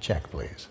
Check, please.